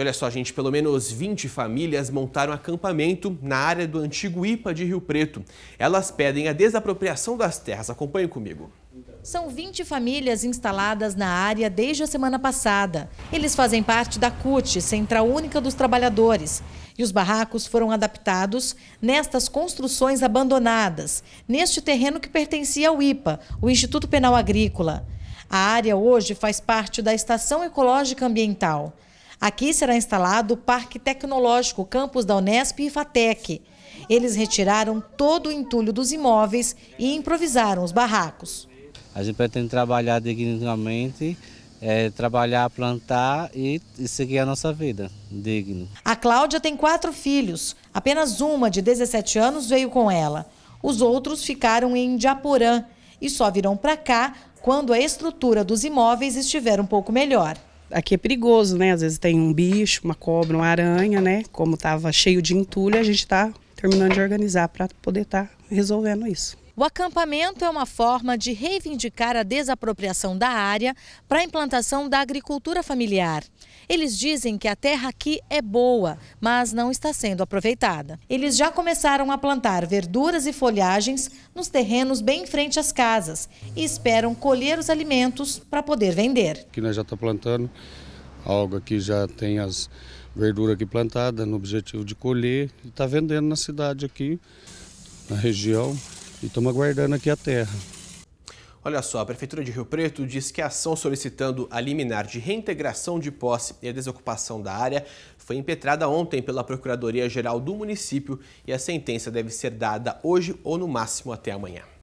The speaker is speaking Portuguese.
E olha só, gente, pelo menos 20 famílias montaram acampamento na área do antigo IPA de Rio Preto. Elas pedem a desapropriação das terras. Acompanhe comigo. São 20 famílias instaladas na área desde a semana passada. Eles fazem parte da CUT, Central Única dos Trabalhadores. E os barracos foram adaptados nestas construções abandonadas, neste terreno que pertencia ao IPA, o Instituto Penal Agrícola. A área hoje faz parte da Estação Ecológica Ambiental. Aqui será instalado o Parque Tecnológico Campus da Unesp e FATEC. Eles retiraram todo o entulho dos imóveis e improvisaram os barracos. A gente pretende trabalhar dignamente, é, trabalhar, plantar e, e, seguir a nossa vida digno. A Cláudia tem quatro filhos. Apenas uma, de 17 anos, veio com ela. Os outros ficaram em Indiaporã e só virão para cá quando a estrutura dos imóveis estiver um pouco melhor. Aqui é perigoso, né? Às vezes tem um bicho, uma cobra, uma aranha, né? Como estava cheio de entulho, a gente está terminando de organizar para poder estar tá resolvendo isso. O acampamento é uma forma de reivindicar a desapropriação da área para a implantação da agricultura familiar. Eles dizem que a terra aqui é boa, mas não está sendo aproveitada. Eles já começaram a plantar verduras e folhagens nos terrenos bem em frente às casas e esperam colher os alimentos para poder vender. Aqui nós já estamos plantando, algo aqui já tem as verduras aqui plantadas no objetivo de colher e está vendendo na cidade aqui, na região e estamos aguardando aqui a terra. Olha só, a Prefeitura de Rio Preto diz que a ação solicitando a liminar de reintegração de posse e a desocupação da área foi impetrada ontem pela Procuradoria-Geral do município e a sentença deve ser dada hoje ou no máximo até amanhã.